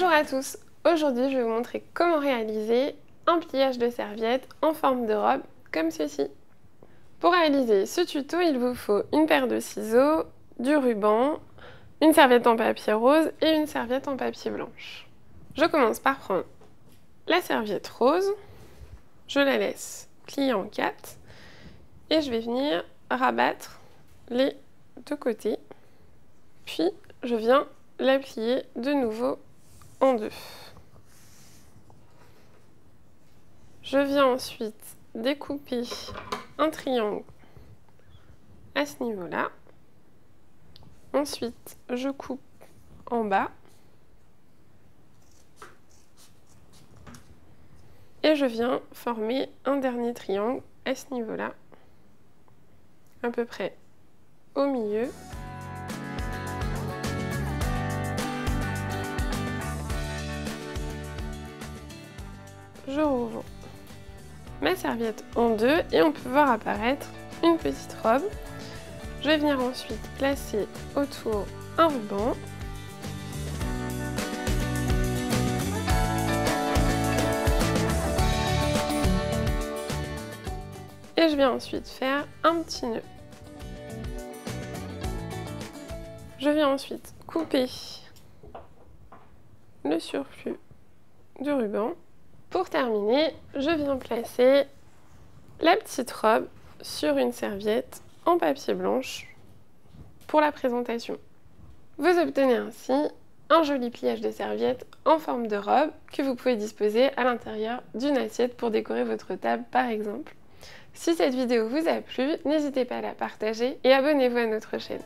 Bonjour à tous, aujourd'hui je vais vous montrer comment réaliser un pliage de serviette en forme de robe comme ceci. Pour réaliser ce tuto, il vous faut une paire de ciseaux, du ruban, une serviette en papier rose et une serviette en papier blanche. Je commence par prendre la serviette rose, je la laisse plier en quatre et je vais venir rabattre les deux côtés. Puis je viens la plier de nouveau en deux. Je viens ensuite découper un triangle à ce niveau-là. Ensuite, je coupe en bas. Et je viens former un dernier triangle à ce niveau-là, à peu près au milieu. Je rouvre ma serviette en deux et on peut voir apparaître une petite robe. Je vais venir ensuite placer autour un ruban. Et je vais ensuite faire un petit nœud. Je viens ensuite couper le surplus du ruban pour terminer, je viens placer la petite robe sur une serviette en papier blanche pour la présentation. Vous obtenez ainsi un joli pliage de serviette en forme de robe que vous pouvez disposer à l'intérieur d'une assiette pour décorer votre table par exemple. Si cette vidéo vous a plu, n'hésitez pas à la partager et abonnez-vous à notre chaîne.